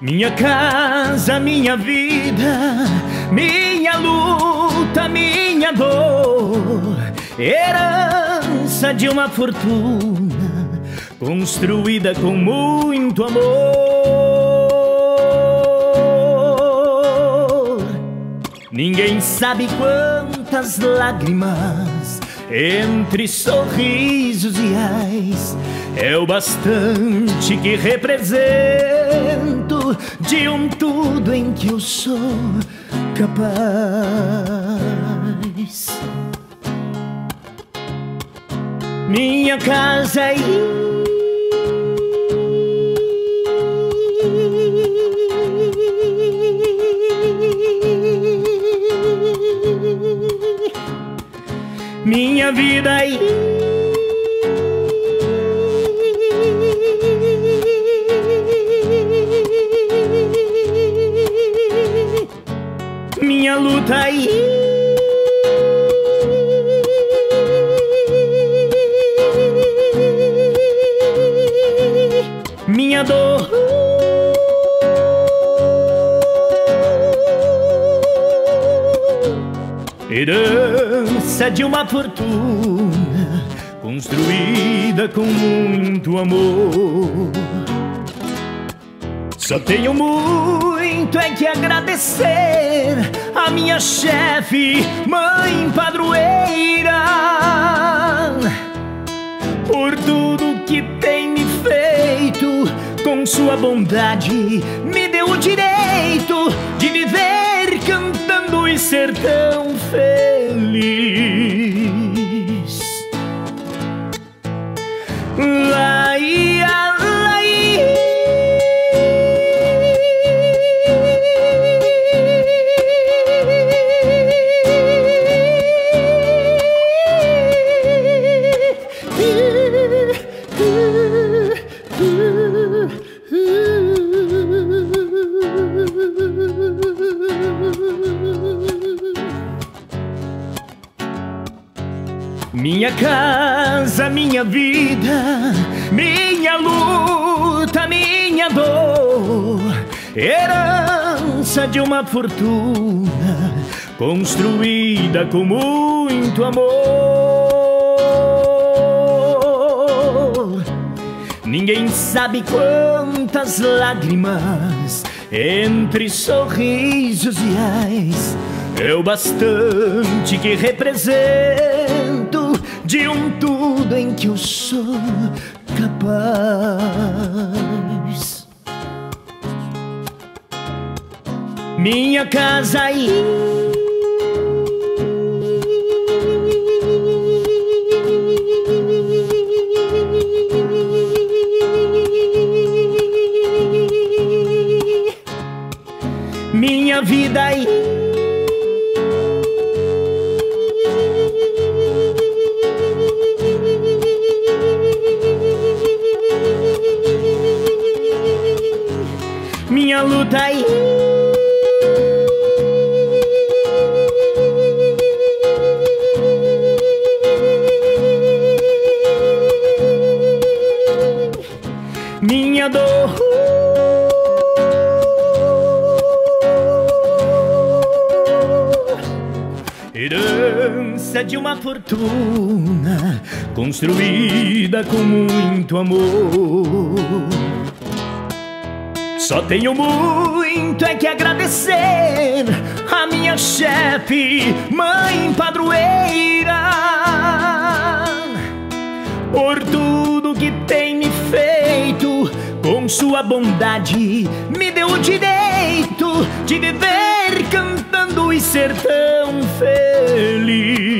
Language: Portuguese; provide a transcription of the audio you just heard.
Minha casa, minha vida, minha luta, minha dor herança de uma fortuna construída com muito amor. Ninguém sabe quantas lágrimas entre sorrisos e ais é o bastante que represento de um tudo em que eu sou capaz. Minha casa é minha vida é minha luta aí. Minha dor. Herança de uma fortuna construída com muito amor. Só tenho muito é que agradecer a minha chefe, mãe padroeira, sua bondade, me deu o direito de viver cantando e ser tão feliz. Minha casa, minha vida, minha luta, minha dor, herança de uma fortuna construída com muito amor. Ninguém sabe quantas lágrimas entre sorrisos e ais é o bastante que represento de um tudo em que eu sou capaz. Minha casa aí. Minha vida aí. Luta aí. Minha dor. Herança de uma fortuna construída com muito amor. Só tenho muito é que agradecer a minha chefe, mãe padroeira, por tudo que tem me feito. Com sua bondade, me deu o direito de viver cantando e ser tão feliz.